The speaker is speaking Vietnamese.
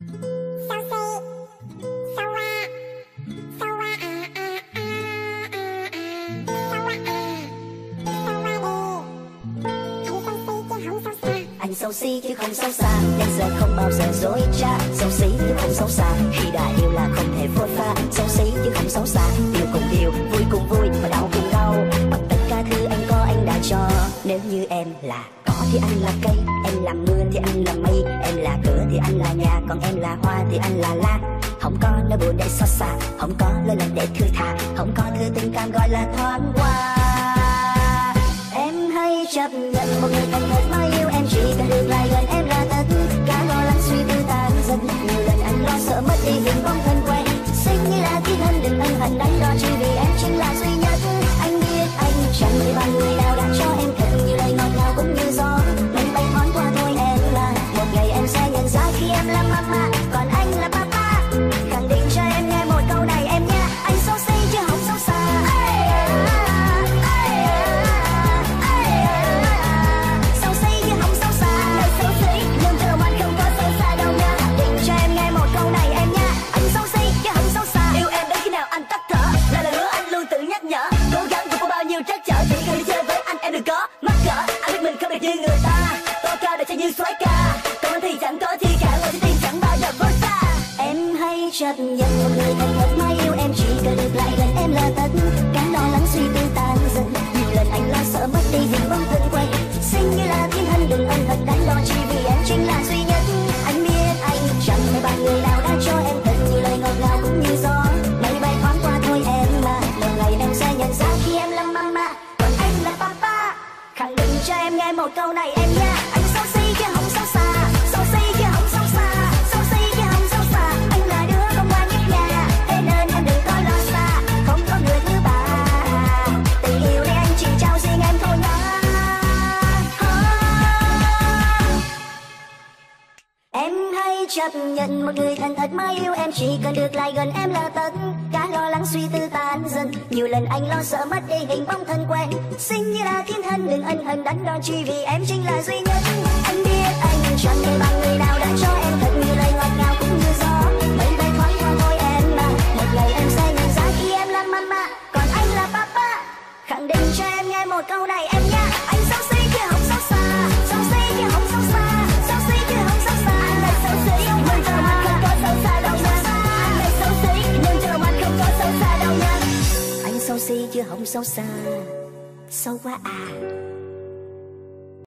Anh xấu xí chứ không xấu xa. Anh xấu xí chứ không xa. Giờ không bao giờ dối trá. Xấu xí chứ không xấu xa. Khi đã yêu là không thể phôi pha Xấu xí chứ không xấu xa. Yêu cùng yêu, vui cùng thì anh là cây, Em là mưa thì anh là mây. Em là cửa thì anh là nhà, Còn em là hoa thì anh là lá. Không có nỗi buồn để xót xa, Không có lỗi lầm để thư tha. Không có thứ tình cảm gọi là thoáng qua. Em hãy chấp nhận một người thật thật mới yêu em. Chỉ cần được lại gần em là tất cả lo lắng, suy tư tan dần nhiều lần anh lo sợ mất đi hình bóng thân quen. Xinh như là thiên thần đừng ân hận đánh đo ra là mama, còn anh là papa. Khẳng định cho em nghe một câu này em anh xấu xí xấu xa. Xấu xí xấu xa. Xấu xí nhưng không có xấu xa đâu định cho em nghe một câu này em anh xấu xí xấu xa. Yêu em đến khi nào anh tắt thở? Là hứa anh luôn tự nhắc nhở. Cố gắng bao nhiêu trắc trở. Chỉ cần đi chơi với anh em đừng có mắc cỡ. Anh biết mình không được như người ta. To cao để cho như soái ca. chấp nhận một người thành thật mãi yêu em, chỉ cần được lại gần em là tất cả lo lắng suy tư tan dần nhiều lần anh lo sợ mất đi hình bóng thân quen. Xinh như là thiên thần đừng ân hận đắn lo, chỉ vì em chính là duy nhất. Anh biết anh chẳng phải bằng người nào đã cho em thật nhiều lời ngọt ngào cũng như gió. Mây bay thoáng qua thôi em mà một ngày em sẽ nhận ra khi em là mama còn anh là papa, khẳng định cho em nghe một câu này em nha. Anh xấu xí chứ không chấp nhận một người thân thật mới yêu em. Chỉ cần được lại gần em là tất cả. Lo lắng suy tư tan dần. Nhiều lần anh lo sợ mất đi hình bóng thân quen. Xinh như là thiên thân đừng ân hận đắn đo chỉ vì em chính là duy nhất. Anh biết anh si chưa hỏng sâu xa sâu quá à.